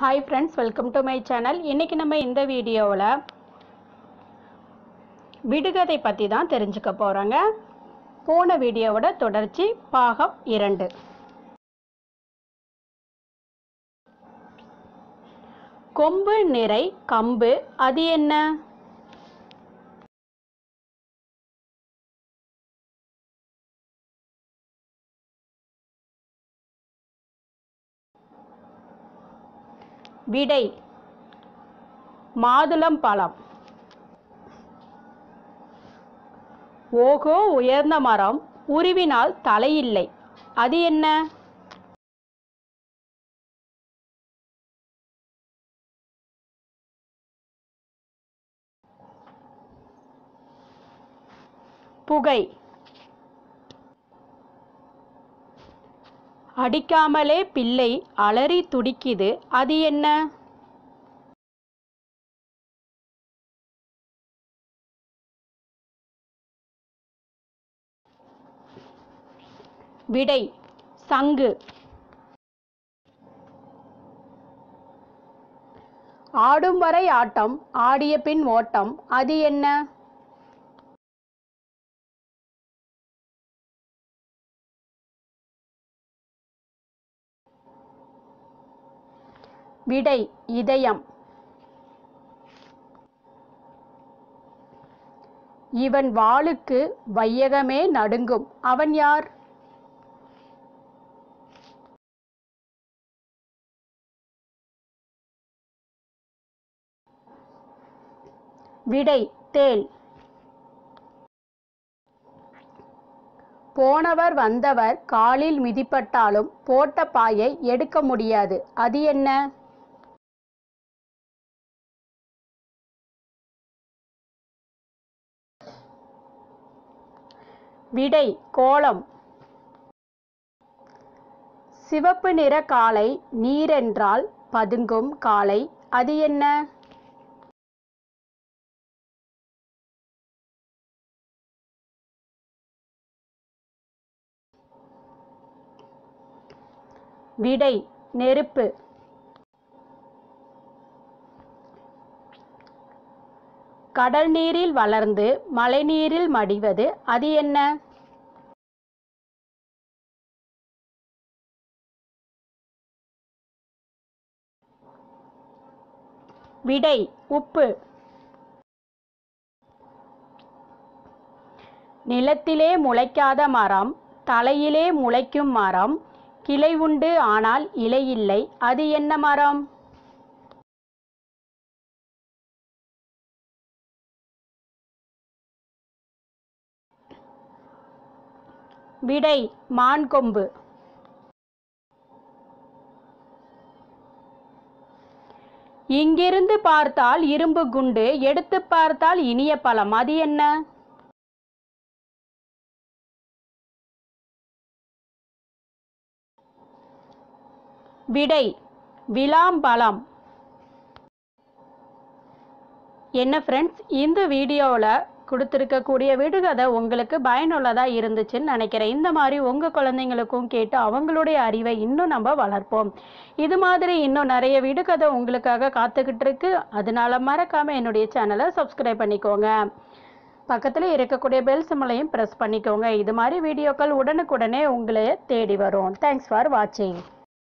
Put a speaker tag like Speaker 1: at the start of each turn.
Speaker 1: Hi friends welcome to my channel இன்றைக்கி நம்ம இந்த வீடியோவில் விடுகதை பற்றி தான் தெரிஞ்சுக்க போகிறோங்க போன வீடியோவோட தொடர்ச்சி பாகம் இரண்டு. கொம்பு நிறை கம்பு அது என்ன? விடை. மாதுளம் பழம். ஓகோ உயர்ந்த மரம். உருவினால் தலையில்லை. அது என்ன? புகை. அடிக்காமலே பிள்ளை அலறி துடிக்குது. அது என்ன? விடை சங்கு. ஆடும் வரை ஆட்டம் ஆடிய பின் ஓட்டம். அது என்ன? விடை இதயம். இவன் வாளுக்கு வையகமே நடுங்கும். அவன் யார்? விடை தேன் போனவர் வந்தவர் காலில் மிதிப்பட்டாலும் போட்ட பாயை எடுக்க முடியாது. அது என்ன? விடை கோலம் சிவப்பு நிற காலை நீரென்றால் பதுங்கும் காலை அது என்ன? விடை நெருப்பு. கடல் நீரில் வளர்ந்து மழைநீரில் மடிவது அது என்ன? விடை உப்பு. நிலத்திலே முளைக்காத மரம் தலையிலே முளைக்கும் மரம் கிளை உண்டு ஆனால் இலை இல்லை அது என்ன மரம்? விடை மான்கொம்பு இங்கிருந்து பார்த்தால் இரும்பு குண்டு எடுத்து பார்த்தால் இனிய பழம். அது என்ன? விடை விளாம்பழம் என்ன ஃப்ரெண்ட்ஸ் இந்த வீடியோவில் கொடுத்துருக்கக்கூடிய விடுகதை உங்களுக்கு பயனுள்ளதாக இருந்துச்சுன்னு நினைக்கிறேன். இந்த மாதிரி உங்கள் குழந்தைங்களுக்கும் கேட்டு அவங்களுடைய அறிவை இன்னும் நம்ம வளர்ப்போம். இது மாதிரி இன்னும் நிறைய விடுகதை உங்களுக்காக காத்துக்கிட்டு இருக்கு. அதனால மறக்காமல் என்னுடைய சேனலை சப்ஸ்கிரைப் பண்ணிக்கோங்க. பக்கத்தில் இருக்கக்கூடிய பெல் சிம்மலையும் ப்ரெஸ் பண்ணிக்கோங்க. இது மாதிரி வீடியோக்கள் உடனுக்குடனே உங்களை தேடி வரும். தேங்க்ஸ் ஃபார் வாட்சிங்